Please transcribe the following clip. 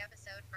episode.